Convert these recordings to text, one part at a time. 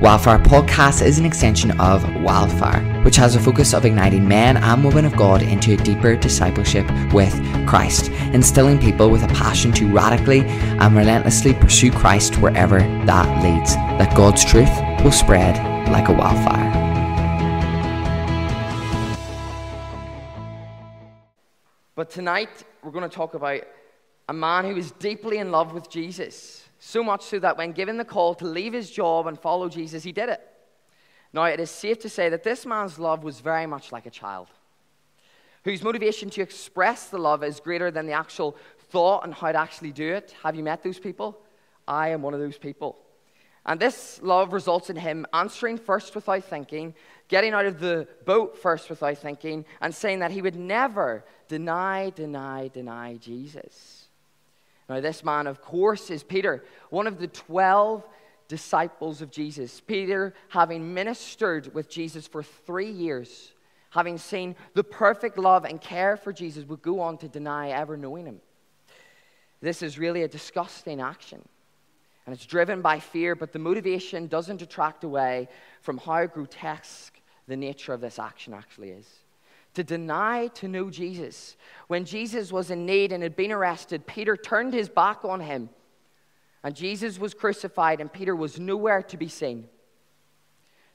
Wildfire Podcast is an extension of Wildfire, which has a focus of igniting men and women of God into a deeper discipleship with Christ, instilling people with a passion to radically and relentlessly pursue Christ wherever that leads, that God's truth will spread like a wildfire. But tonight, we're going to talk about a man who is deeply in love with Jesus. So much so that when given the call to leave his job and follow Jesus, he did it. Now, it is safe to say that this man's love was very much like a child, whose motivation to express the love is greater than the actual thought and how to actually do it. Have you met those people? I am one of those people. And this love results in him answering first without thinking, getting out of the boat first without thinking, and saying that he would never deny, deny, deny Jesus. Now, this man, of course, is Peter, one of the 12 disciples of Jesus. Peter, having ministered with Jesus for three years, having seen the perfect love and care for Jesus, would go on to deny ever knowing him. This is really a disgusting action. And it's driven by fear, but the motivation doesn't detract away from how grotesque the nature of this action actually is to deny to know Jesus. When Jesus was in need and had been arrested, Peter turned his back on him. And Jesus was crucified, and Peter was nowhere to be seen.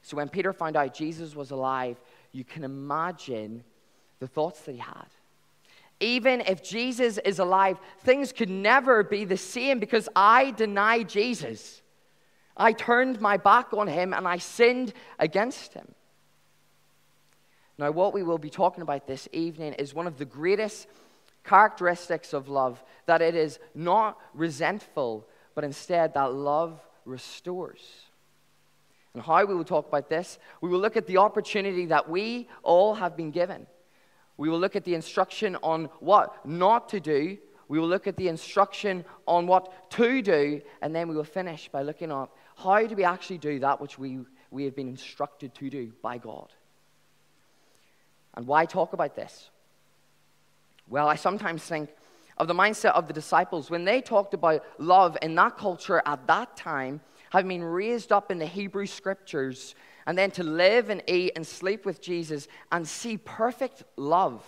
So when Peter found out Jesus was alive, you can imagine the thoughts that he had. Even if Jesus is alive, things could never be the same because I denied Jesus. I turned my back on him and I sinned against him. Now, what we will be talking about this evening is one of the greatest characteristics of love that it is not resentful, but instead that love restores. And how we will talk about this, we will look at the opportunity that we all have been given. We will look at the instruction on what not to do. We will look at the instruction on what to do. And then we will finish by looking at how do we actually do that which we, we have been instructed to do by God. And why talk about this? Well, I sometimes think of the mindset of the disciples when they talked about love in that culture at that time, having been raised up in the Hebrew scriptures, and then to live and eat and sleep with Jesus and see perfect love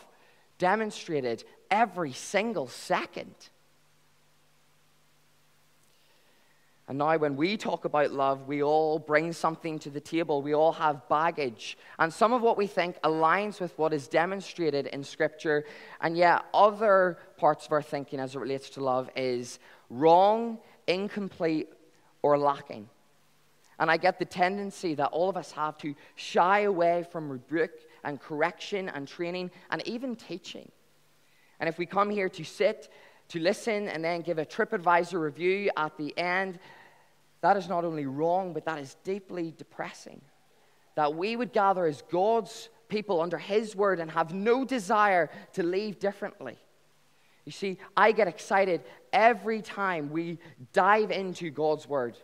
demonstrated every single second. And now, when we talk about love, we all bring something to the table. We all have baggage. And some of what we think aligns with what is demonstrated in Scripture. And yet, other parts of our thinking as it relates to love is wrong, incomplete, or lacking. And I get the tendency that all of us have to shy away from rebuke and correction and training and even teaching. And if we come here to sit, to listen, and then give a TripAdvisor review at the end, that is not only wrong, but that is deeply depressing. That we would gather as God's people under His word and have no desire to leave differently. You see, I get excited every time we dive into God's word.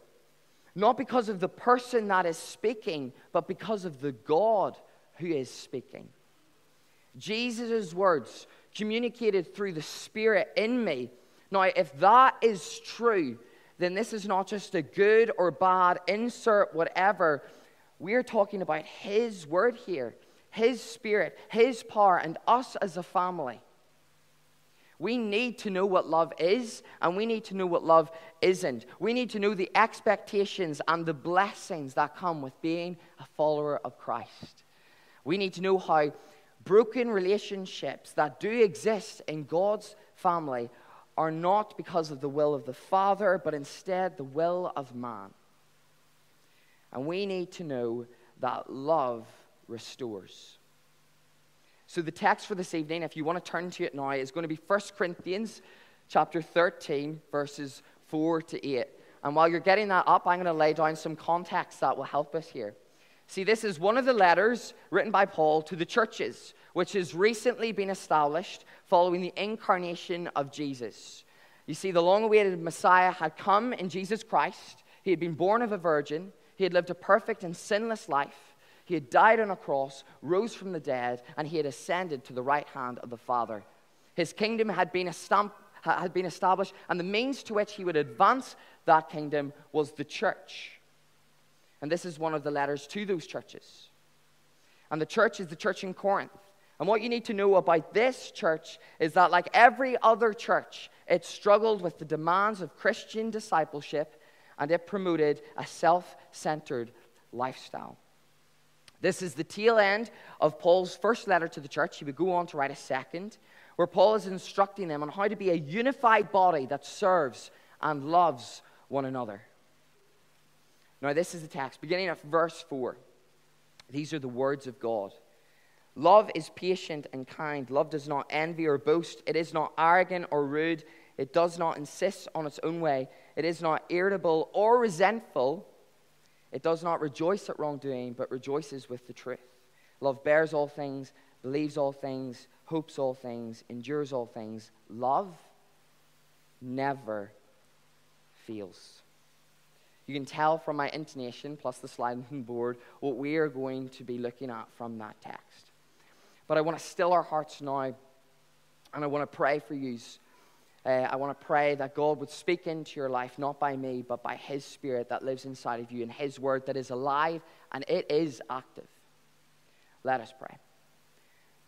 Not because of the person that is speaking, but because of the God who is speaking. Jesus' words communicated through the Spirit in me. Now, if that is true, then this is not just a good or bad insert, whatever. We're talking about His word here, His spirit, His power, and us as a family. We need to know what love is, and we need to know what love isn't. We need to know the expectations and the blessings that come with being a follower of Christ. We need to know how broken relationships that do exist in God's family are not because of the will of the Father, but instead the will of man. And we need to know that love restores. So the text for this evening, if you want to turn to it now, is going to be 1 Corinthians chapter 13, verses 4 to 8. And while you're getting that up, I'm going to lay down some context that will help us here. See, this is one of the letters written by Paul to the churches, which has recently been established following the incarnation of Jesus. You see, the long awaited Messiah had come in Jesus Christ. He had been born of a virgin. He had lived a perfect and sinless life. He had died on a cross, rose from the dead, and he had ascended to the right hand of the Father. His kingdom had been, had been established, and the means to which he would advance that kingdom was the church. And this is one of the letters to those churches. And the church is the church in Corinth. And what you need to know about this church is that, like every other church, it struggled with the demands of Christian discipleship and it promoted a self centered lifestyle. This is the tail end of Paul's first letter to the church. He would go on to write a second, where Paul is instructing them on how to be a unified body that serves and loves one another. Now, this is the text, beginning at verse 4. These are the words of God. Love is patient and kind. Love does not envy or boast. It is not arrogant or rude. It does not insist on its own way. It is not irritable or resentful. It does not rejoice at wrongdoing, but rejoices with the truth. Love bears all things, believes all things, hopes all things, endures all things. Love never fails. You can tell from my intonation plus the sliding board what we are going to be looking at from that text. But I want to still our hearts now, and I want to pray for you. Uh, I want to pray that God would speak into your life, not by me, but by His Spirit that lives inside of you and His Word that is alive and it is active. Let us pray.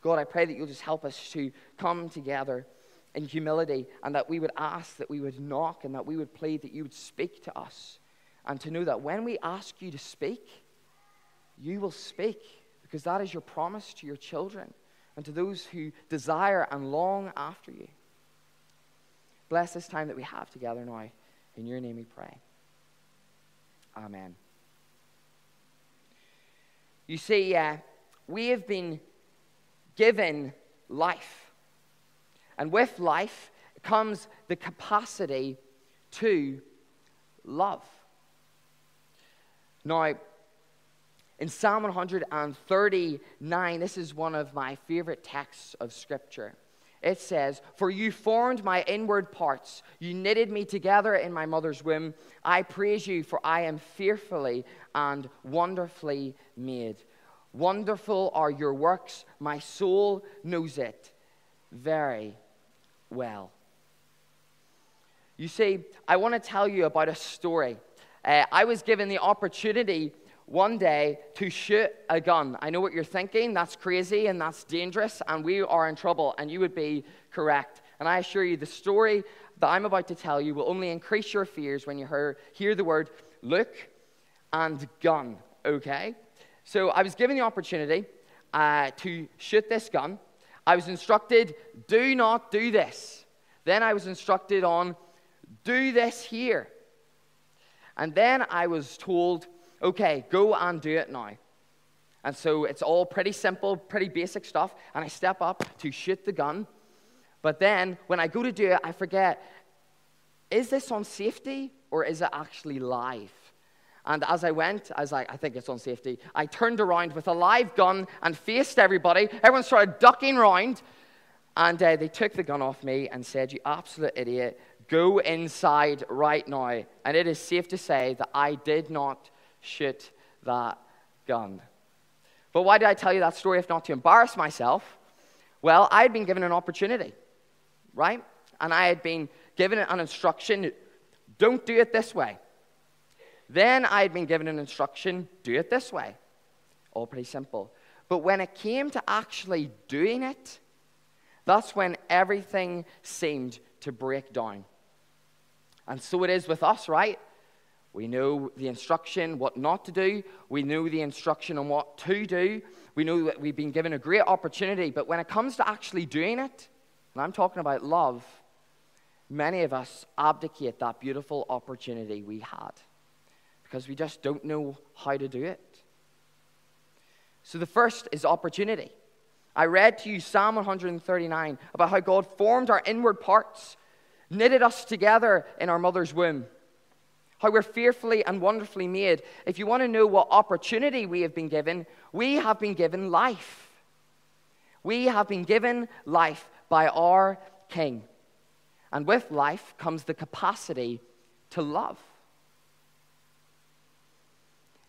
God, I pray that you'll just help us to come together in humility and that we would ask, that we would knock, and that we would plead that you would speak to us. And to know that when we ask you to speak, you will speak because that is your promise to your children and to those who desire and long after you. Bless this time that we have together now. In your name we pray. Amen. You see, uh, we have been given life. And with life comes the capacity to love. Now, in Psalm 139, this is one of my favorite texts of Scripture. It says, For you formed my inward parts, you knitted me together in my mother's womb. I praise you, for I am fearfully and wonderfully made. Wonderful are your works, my soul knows it very well. You see, I want to tell you about a story. Uh, I was given the opportunity one day to shoot a gun. I know what you're thinking. That's crazy and that's dangerous, and we are in trouble, and you would be correct. And I assure you, the story that I'm about to tell you will only increase your fears when you hear, hear the word look and gun, okay? So I was given the opportunity uh, to shoot this gun. I was instructed, do not do this. Then I was instructed on, do this here. And then I was told, okay, go and do it now. And so it's all pretty simple, pretty basic stuff. And I step up to shoot the gun. But then when I go to do it, I forget is this on safety or is it actually live? And as I went, I was like, I think it's on safety. I turned around with a live gun and faced everybody. Everyone started ducking round. And uh, they took the gun off me and said, You absolute idiot, go inside right now. And it is safe to say that I did not shoot that gun. But why did I tell you that story if not to embarrass myself? Well, I had been given an opportunity, right? And I had been given an instruction don't do it this way. Then I had been given an instruction do it this way. All pretty simple. But when it came to actually doing it, that's when everything seemed to break down. And so it is with us, right? We know the instruction, what not to do. We know the instruction on what to do. We know that we've been given a great opportunity. But when it comes to actually doing it, and I'm talking about love, many of us abdicate that beautiful opportunity we had because we just don't know how to do it. So the first is opportunity. I read to you Psalm 139 about how God formed our inward parts, knitted us together in our mother's womb how we're fearfully and wonderfully made. If you want to know what opportunity we have been given, we have been given life. We have been given life by our King. And with life comes the capacity to love.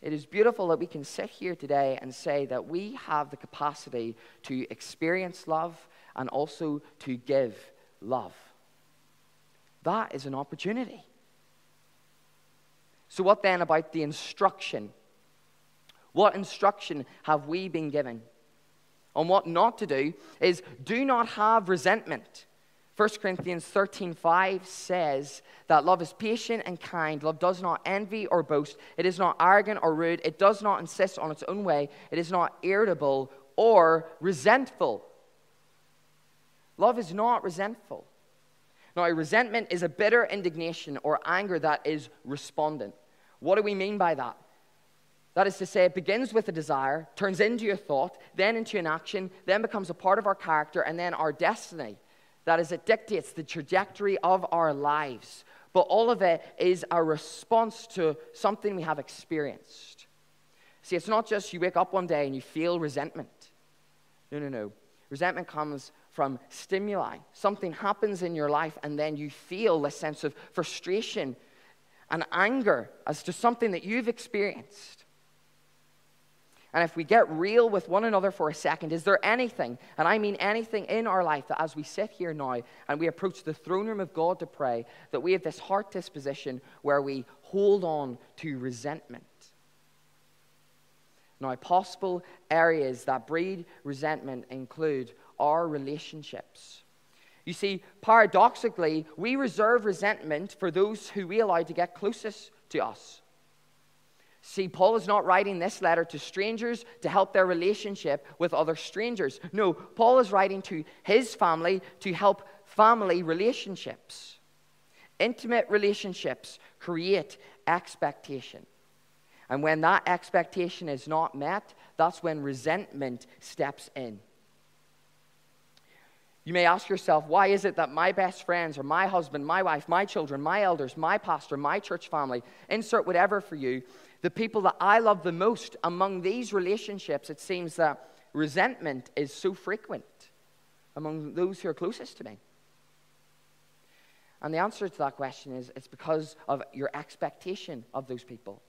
It is beautiful that we can sit here today and say that we have the capacity to experience love and also to give love. That is an opportunity. So, what then about the instruction What instruction have we been given? On what not to do is do not have resentment. 1 Corinthians 13:5 says that love is patient and kind. Love does not envy or boast. It is not arrogant or rude. It does not insist on its own way. It is not irritable or resentful. Love is not resentful. Now, resentment is a bitter indignation or anger that is respondent. What do we mean by that? That is to say, it begins with a desire, turns into a thought, then into an action, then becomes a part of our character, and then our destiny. That is, it dictates the trajectory of our lives. But all of it is a response to something we have experienced. See, it's not just you wake up one day and you feel resentment. No, no, no. Resentment comes from stimuli. Something happens in your life, and then you feel a sense of frustration and anger as to something that you've experienced. And if we get real with one another for a second, is there anything, and I mean anything in our life, that as we sit here now and we approach the throne room of God to pray, that we have this heart disposition where we hold on to resentment? Now, possible areas that breed resentment include our relationships. You see, paradoxically, we reserve resentment for those who we allow to get closest to us. See, Paul is not writing this letter to strangers to help their relationship with other strangers. No, Paul is writing to his family to help family relationships. Intimate relationships create expectation. And when that expectation is not met, that's when resentment steps in. You may ask yourself, why is it that my best friends, or my husband, my wife, my children, my elders, my pastor, my church family, insert whatever for you, the people that I love the most among these relationships, it seems that resentment is so frequent among those who are closest to me? And the answer to that question is it's because of your expectation of those people.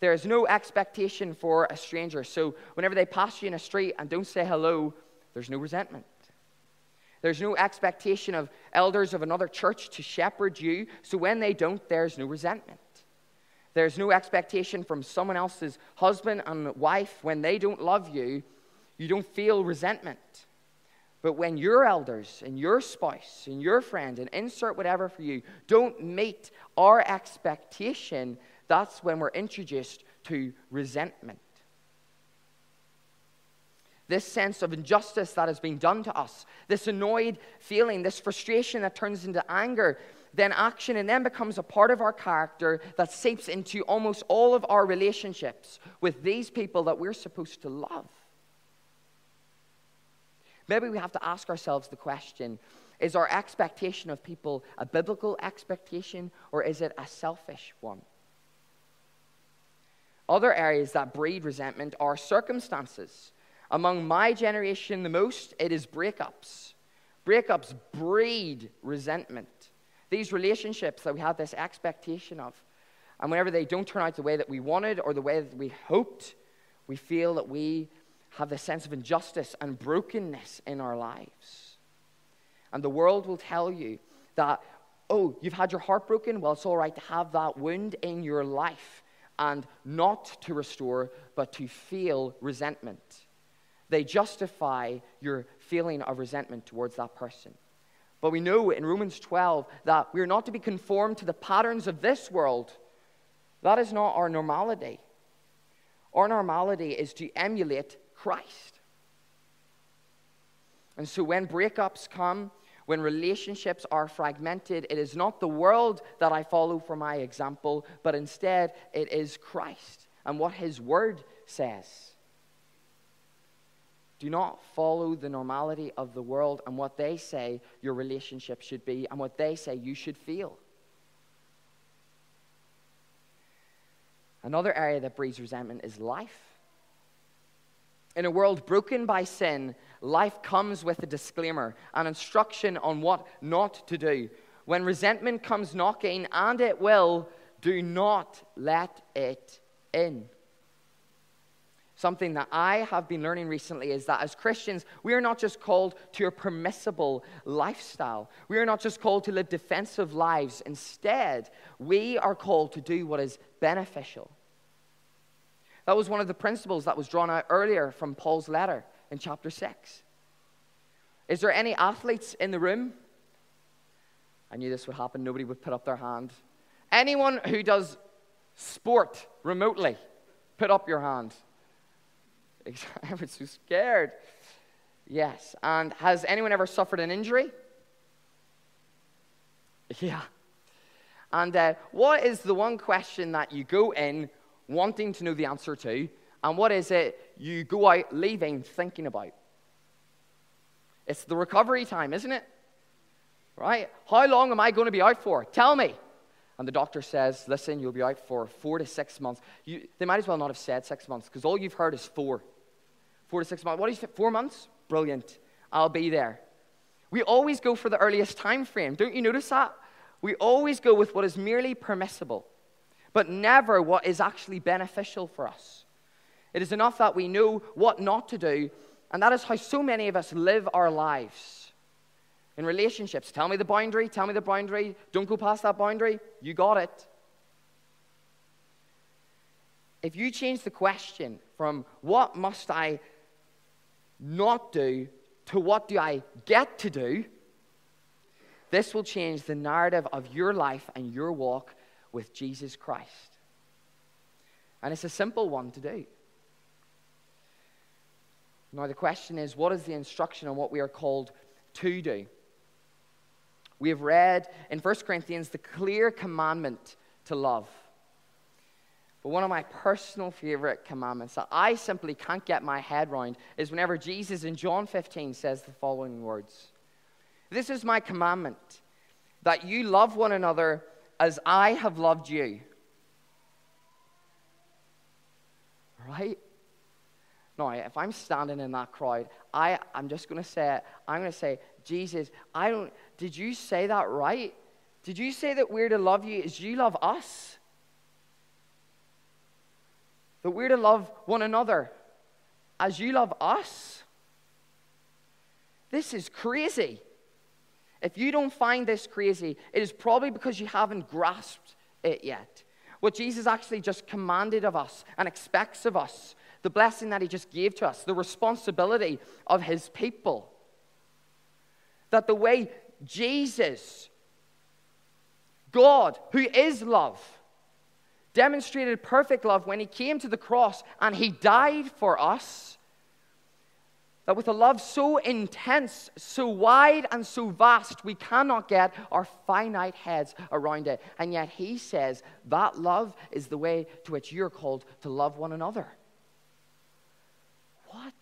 There is no expectation for a stranger. So whenever they pass you in a street and don't say hello, there's no resentment. There's no expectation of elders of another church to shepherd you. So when they don't, there's no resentment. There's no expectation from someone else's husband and wife when they don't love you. You don't feel resentment. But when your elders and your spouse and your friend and insert whatever for you don't meet our expectation, that's when we're introduced to resentment. This sense of injustice that has been done to us, this annoyed feeling, this frustration that turns into anger, then action, and then becomes a part of our character that seeps into almost all of our relationships with these people that we're supposed to love. Maybe we have to ask ourselves the question is our expectation of people a biblical expectation or is it a selfish one? Other areas that breed resentment are circumstances. Among my generation, the most, it is breakups. Breakups breed resentment. These relationships that we have this expectation of, and whenever they don't turn out the way that we wanted or the way that we hoped, we feel that we have this sense of injustice and brokenness in our lives. And the world will tell you that, oh, you've had your heart broken? Well, it's all right to have that wound in your life and not to restore, but to feel resentment. They justify your feeling of resentment towards that person. But we know in Romans 12 that we are not to be conformed to the patterns of this world. That is not our normality. Our normality is to emulate Christ. And so when breakups come, when relationships are fragmented, it is not the world that I follow for my example, but instead it is Christ and what his word says. Do not follow the normality of the world and what they say your relationship should be and what they say you should feel. Another area that breeds resentment is life. In a world broken by sin, life comes with a disclaimer, an instruction on what not to do. When resentment comes knocking, and it will, do not let it in. Something that I have been learning recently is that as Christians, we are not just called to a permissible lifestyle. We are not just called to live defensive lives. Instead, we are called to do what is beneficial. That was one of the principles that was drawn out earlier from Paul's letter in chapter 6. Is there any athletes in the room? I knew this would happen. Nobody would put up their hand. Anyone who does sport remotely, put up your hand. I was so scared. Yes. And has anyone ever suffered an injury? Yeah. And uh, what is the one question that you go in wanting to know the answer to? And what is it you go out leaving thinking about? It's the recovery time, isn't it? Right? How long am I going to be out for? Tell me. And the doctor says, listen, you'll be out for four to six months. You, they might as well not have said six months because all you've heard is four. Four to six months. What do you think? Four months? Brilliant. I'll be there. We always go for the earliest time frame. Don't you notice that? We always go with what is merely permissible, but never what is actually beneficial for us. It is enough that we know what not to do, and that is how so many of us live our lives. In relationships, tell me the boundary, tell me the boundary, don't go past that boundary, you got it. If you change the question from what must I not do to what do I get to do, this will change the narrative of your life and your walk with Jesus Christ. And it's a simple one to do. Now, the question is what is the instruction on what we are called to do? We have read in 1 Corinthians the clear commandment to love. But one of my personal favorite commandments that I simply can't get my head around is whenever Jesus in John 15 says the following words This is my commandment, that you love one another as I have loved you. Right? Now, if I'm standing in that crowd, I, I'm just going to say, I'm going to say, Jesus, I don't, did you say that right? Did you say that we're to love you as you love us? that we're to love one another as you love us. This is crazy. If you don't find this crazy, it is probably because you haven't grasped it yet. What Jesus actually just commanded of us and expects of us, the blessing that he just gave to us, the responsibility of his people. That the way Jesus, God, who is love, demonstrated perfect love when he came to the cross and he died for us. That with a love so intense, so wide, and so vast, we cannot get our finite heads around it. And yet he says that love is the way to which you're called to love one another. What?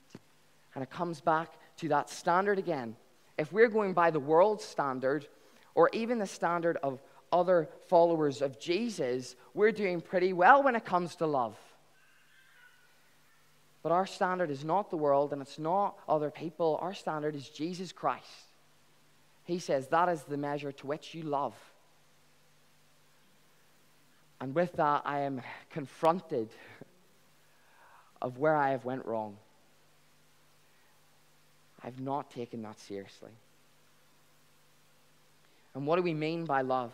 And it comes back to that standard again. If we're going by the world's standard, or even the standard of other followers of Jesus, we're doing pretty well when it comes to love. But our standard is not the world and it's not other people. Our standard is Jesus Christ. He says that is the measure to which you love. And with that, I am confronted of where I have went wrong. I've not taken that seriously. And what do we mean by love?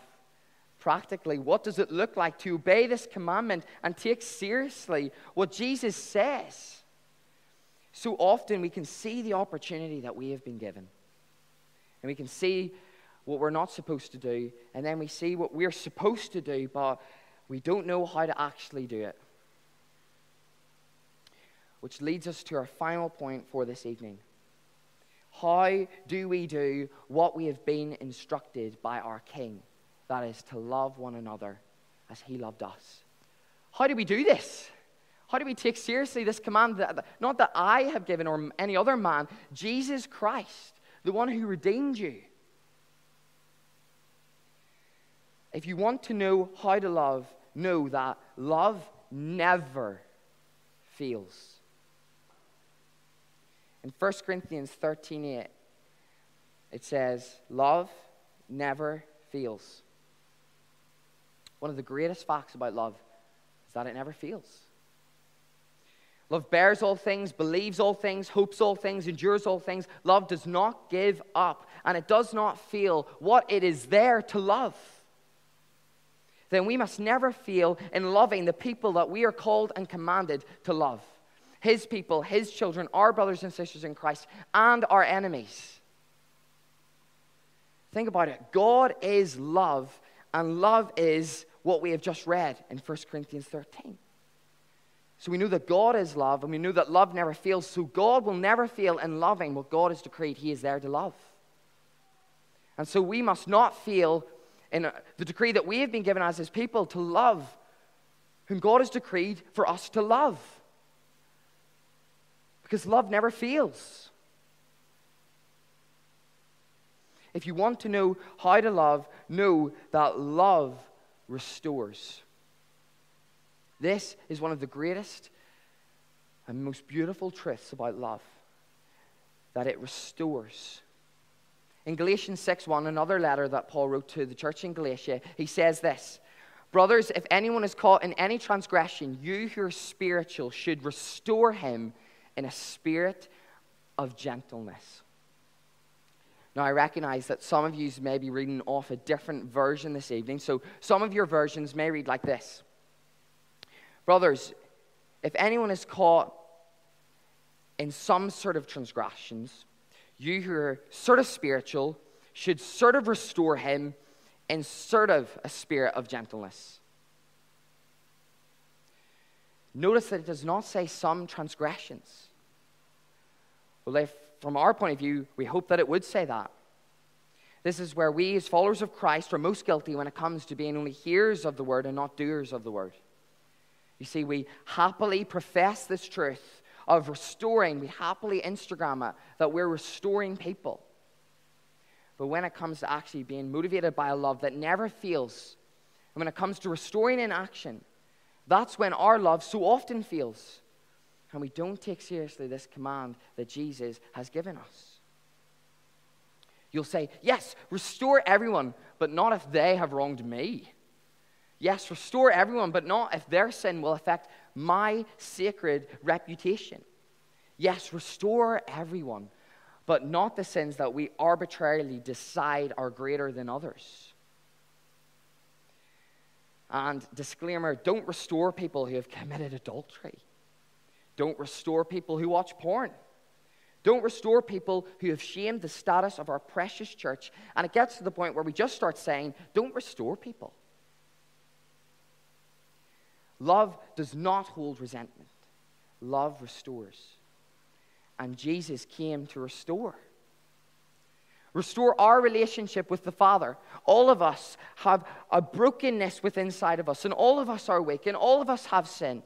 practically what does it look like to obey this commandment and take seriously what Jesus says? So often we can see the opportunity that we have been given. And we can see what we're not supposed to do, and then we see what we're supposed to do, but we don't know how to actually do it. Which leads us to our final point for this evening. How do we do what we have been instructed by our King? that is to love one another as he loved us. How do we do this? How do we take seriously this command that not that I have given or any other man, Jesus Christ, the one who redeemed you? If you want to know how to love, know that love never fails. In 1 Corinthians 13 8, it says, Love never fails. One of the greatest facts about love is that it never fails. Love bears all things, believes all things, hopes all things, endures all things. Love does not give up, and it does not feel what it is there to love. then we must never feel in loving the people that we are called and commanded to love His people, His children, our brothers and sisters in Christ, and our enemies. Think about it God is love, and love is what we have just read in 1 Corinthians 13. So we knew that God is love, and we knew that love never fails. So God will never fail in loving what God has decreed He is there to love. And so we must not fail in uh, the decree that we have been given as His people to love whom God has decreed for us to love. Because love never fails. If you want to know how to love, know that love restores. This is one of the greatest and most beautiful truths about love that it restores. In Galatians 6:1, another letter that Paul wrote to the church in Galatia, he says this Brothers, if anyone is caught in any transgression, you who are spiritual should restore him in a spirit of gentleness. Now, I recognize that some of you may be reading off a different version this evening, so some of your versions may read like this Brothers, if anyone is caught in some sort of transgressions, you who are sort of spiritual should sort of restore him in sort of a spirit of gentleness. Notice that it does not say some transgressions. Well, if from our point of view, we hope that it would say that. This is where we, as followers of Christ, are most guilty when it comes to being only hearers of the word and not doers of the word. You see, we happily profess this truth of restoring, we happily Instagram it, that we're restoring people. But when it comes to actually being motivated by a love that never fails, and when it comes to restoring in action, that's when our love so often fails. And we don't take seriously this command that Jesus has given us. You'll say, Yes, restore everyone, but not if they have wronged me. Yes, restore everyone, but not if their sin will affect my sacred reputation. Yes, restore everyone, but not the sins that we arbitrarily decide are greater than others. And disclaimer don't restore people who have committed adultery. Don't restore people who watch porn. Don't restore people who have shamed the status of our precious church. And it gets to the point where we just start saying, don't restore people. Love does not hold resentment, love restores. And Jesus came to restore. Restore our relationship with the Father. All of us have a brokenness within inside of us, and all of us are weak, and all of us have sin.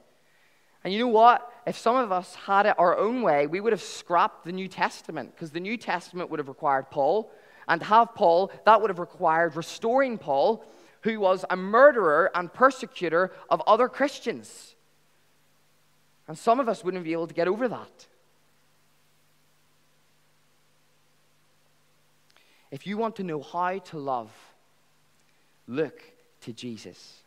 And you know what? If some of us had it our own way, we would have scrapped the New Testament because the New Testament would have required Paul. And to have Paul, that would have required restoring Paul who was a murderer and persecutor of other Christians. And some of us wouldn't be able to get over that. If you want to know how to love, look to Jesus.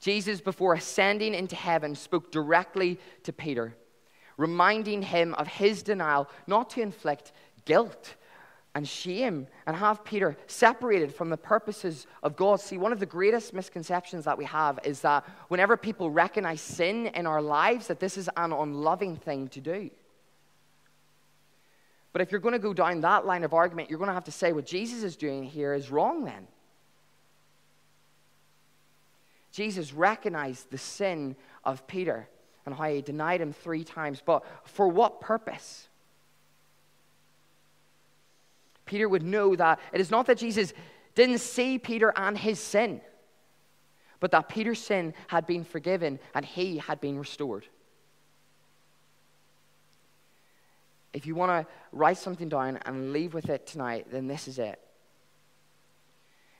Jesus, before ascending into heaven, spoke directly to Peter, reminding him of his denial, not to inflict guilt, and shame and have Peter separated from the purposes of God. See, one of the greatest misconceptions that we have is that whenever people recognize sin in our lives, that this is an unloving thing to do. But if you're going to go down that line of argument, you're going to have to say what Jesus is doing here is wrong then. Jesus recognized the sin of Peter and how he denied him three times. But for what purpose? Peter would know that it is not that Jesus didn't see Peter and his sin, but that Peter's sin had been forgiven and he had been restored. If you want to write something down and leave with it tonight, then this is it.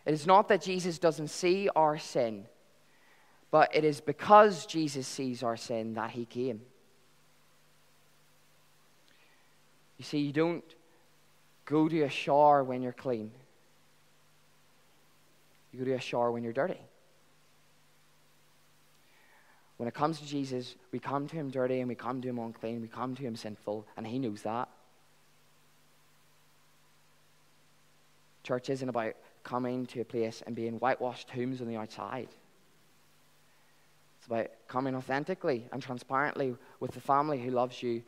It is not that Jesus doesn't see our sin, but it is because Jesus sees our sin that he came. You see, you don't go to a shower when you're clean. You go to a shower when you're dirty. When it comes to Jesus, we come to him dirty and we come to him unclean, we come to him sinful, and he knows that. Church isn't about coming to a place and being whitewashed tombs on the outside. It's about coming authentically and transparently with the family who loves you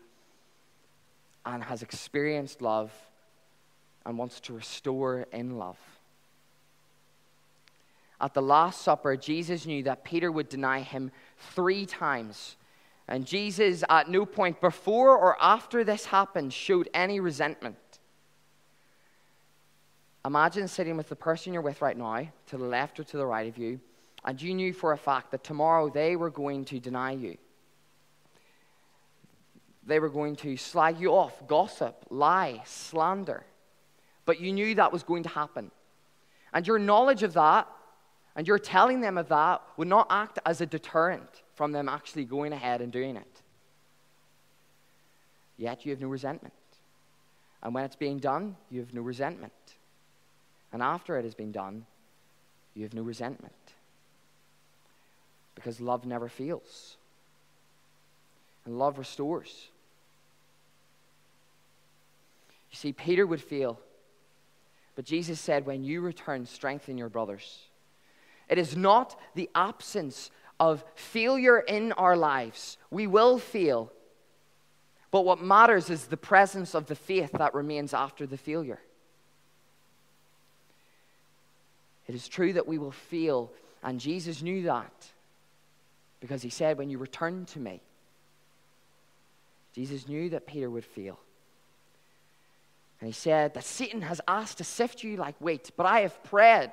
and has experienced love and wants to restore in love. At the Last Supper, Jesus knew that Peter would deny him three times. And Jesus, at no point before or after this happened, showed any resentment. Imagine sitting with the person you're with right now, to the left or to the right of you, and you knew for a fact that tomorrow they were going to deny you. They were going to slag you off, gossip, lie, slander. But you knew that was going to happen. And your knowledge of that and your telling them of that would not act as a deterrent from them actually going ahead and doing it. Yet you have no resentment. And when it's being done, you have no resentment. And after it has been done, you have no resentment. Because love never fails. And love restores. You see, Peter would fail. But Jesus said, When you return, strengthen your brothers. It is not the absence of failure in our lives. We will fail. But what matters is the presence of the faith that remains after the failure. It is true that we will fail, and Jesus knew that because he said, When you return to me, Jesus knew that Peter would fail. And he said that Satan has asked to sift you like wheat, but I have prayed.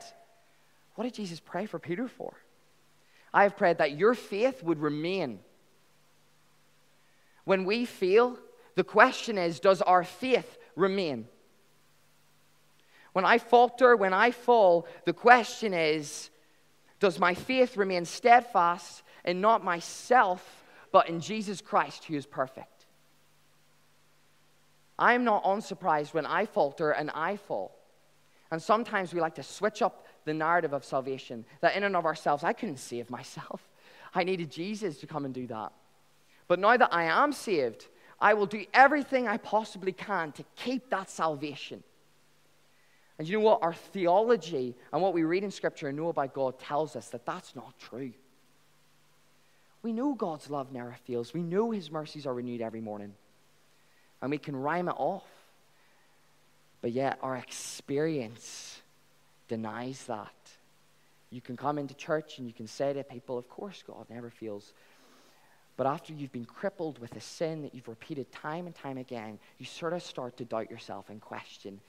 What did Jesus pray for Peter for? I have prayed that your faith would remain. When we fail, the question is does our faith remain? When I falter, when I fall, the question is Does my faith remain steadfast in not myself, but in Jesus Christ, who is perfect? I am not unsurprised when I falter and I fall. And sometimes we like to switch up the narrative of salvation that in and of ourselves, I couldn't save myself. I needed Jesus to come and do that. But now that I am saved, I will do everything I possibly can to keep that salvation. And you know what? Our theology and what we read in Scripture and know about God tells us that that's not true. We know God's love never fails, we know His mercies are renewed every morning. And we can rhyme it off. But yet, our experience denies that. You can come into church and you can say to people, Of course, God never feels. But after you've been crippled with a sin that you've repeated time and time again, you sort of start to doubt yourself and question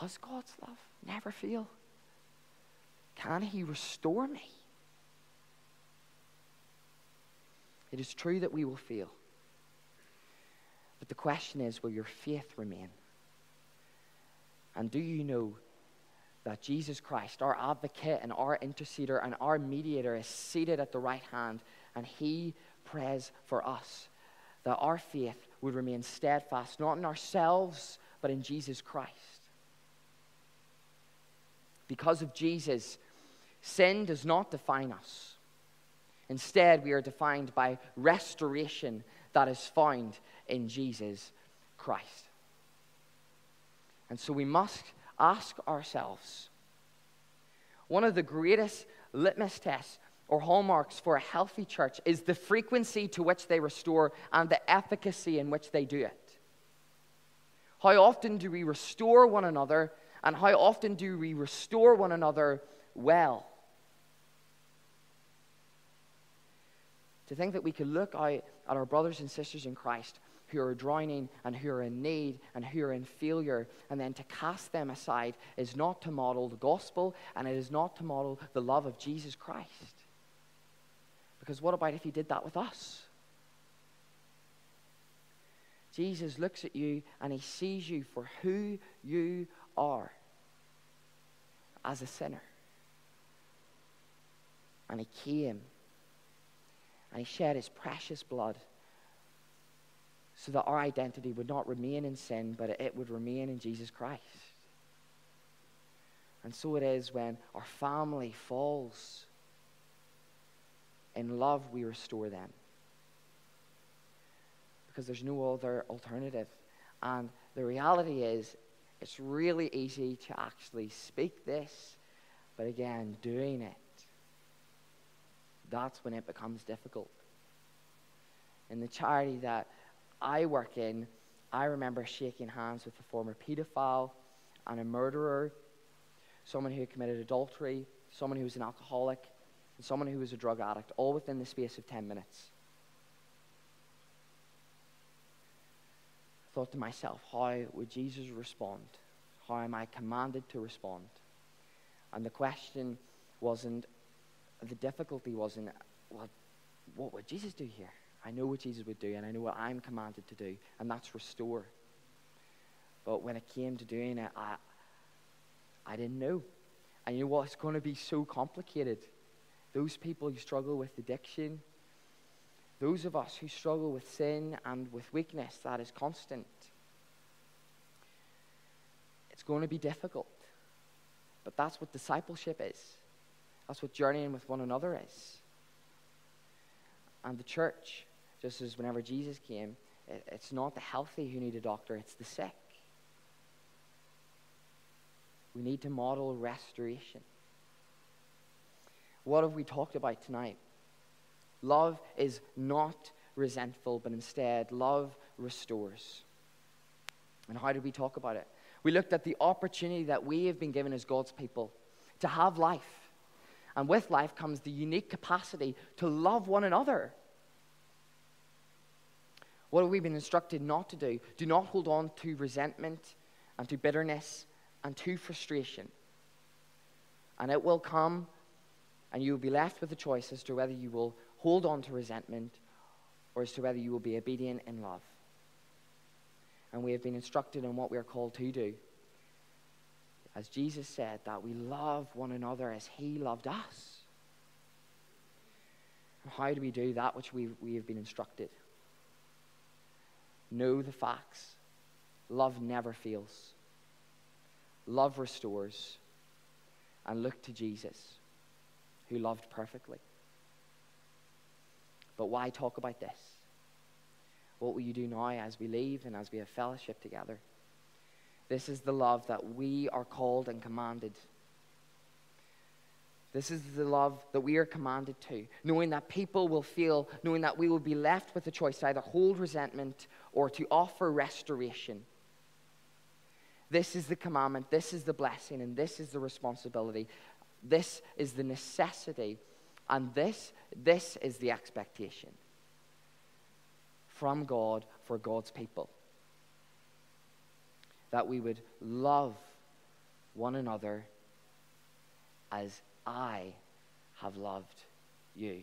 does God's love never feel? Can He restore me? It is true that we will fail. But the question is will your faith remain? And do you know that Jesus Christ, our advocate and our interceder and our mediator, is seated at the right hand and He prays for us? That our faith would remain steadfast, not in ourselves, but in Jesus Christ. Because of Jesus, sin does not define us. Instead, we are defined by restoration that is found in Jesus Christ. And so we must ask ourselves one of the greatest litmus tests or hallmarks for a healthy church is the frequency to which they restore and the efficacy in which they do it. How often do we restore one another and how often do we restore one another well? To think that we could look out at our brothers and sisters in Christ who are drowning and who are in need and who are in failure, and then to cast them aside is not to model the gospel and it is not to model the love of Jesus Christ. Because what about if he did that with us? Jesus looks at you and he sees you for who you are as a sinner. And he came and he shed his precious blood so that our identity would not remain in sin, but it would remain in Jesus Christ. And so it is when our family falls. In love, we restore them. Because there's no other alternative. And the reality is, it's really easy to actually speak this, but again, doing it, that's when it becomes difficult. In the charity that I work in, I remember shaking hands with a former pedophile and a murderer, someone who committed adultery, someone who was an alcoholic, and someone who was a drug addict, all within the space of 10 minutes. I thought to myself, how would Jesus respond? How am I commanded to respond? And the question wasn't, the difficulty wasn't, well, what would Jesus do here? I know what Jesus would do, and I know what I'm commanded to do, and that's restore. But when it came to doing it, I, I didn't know. And you know what? It's going to be so complicated. Those people who struggle with addiction, those of us who struggle with sin and with weakness that is constant, it's going to be difficult. But that's what discipleship is. That's what journeying with one another is. And the church just as whenever Jesus came, it's not the healthy who need a doctor, it's the sick. We need to model restoration. What have we talked about tonight? Love is not resentful, but instead, love restores. And how did we talk about it? We looked at the opportunity that we have been given as God's people to have life. And with life comes the unique capacity to love one another what have we been instructed not to do? Do not hold on to resentment and to bitterness and to frustration. And it will come, and you will be left with a choice as to whether you will hold on to resentment or as to whether you will be obedient in love. And we have been instructed in what we are called to do. As Jesus said, that we love one another as he loved us. How do we do that which we, we have been instructed? Know the facts. Love never fails. Love restores. And look to Jesus, who loved perfectly. But why talk about this? What will you do now as we leave and as we have fellowship together? This is the love that we are called and commanded this is the love that we are commanded to, knowing that people will feel, knowing that we will be left with the choice to either hold resentment or to offer restoration. This is the commandment, this is the blessing, and this is the responsibility. This is the necessity, and this, this is the expectation from God for God's people. That we would love one another as I have loved you.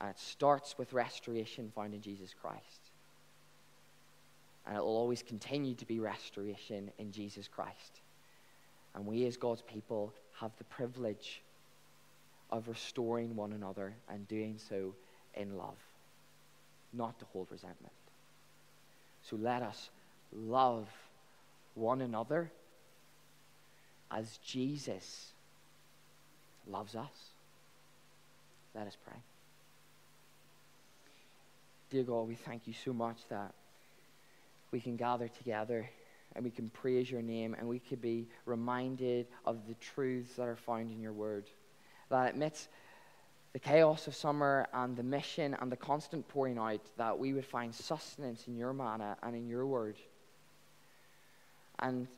And it starts with restoration found in Jesus Christ. And it will always continue to be restoration in Jesus Christ. And we, as God's people, have the privilege of restoring one another and doing so in love, not to hold resentment. So let us love one another as Jesus loves us. Let us pray. Dear God, we thank you so much that we can gather together and we can praise your name and we can be reminded of the truths that are found in your word. That amidst the chaos of summer and the mission and the constant pouring out, that we would find sustenance in your manna and in your word. And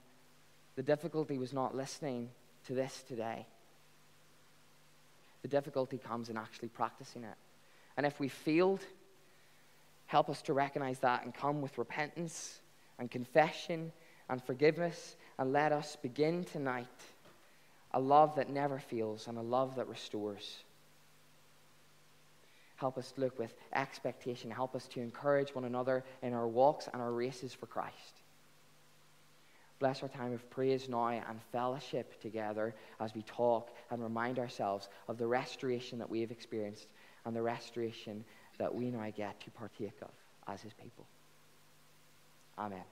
the difficulty was not listening to this today. The difficulty comes in actually practicing it. And if we failed, help us to recognize that and come with repentance and confession and forgiveness. And let us begin tonight a love that never fails and a love that restores. Help us look with expectation. Help us to encourage one another in our walks and our races for Christ. Bless our time of praise now and fellowship together as we talk and remind ourselves of the restoration that we have experienced and the restoration that we now get to partake of as his people. Amen.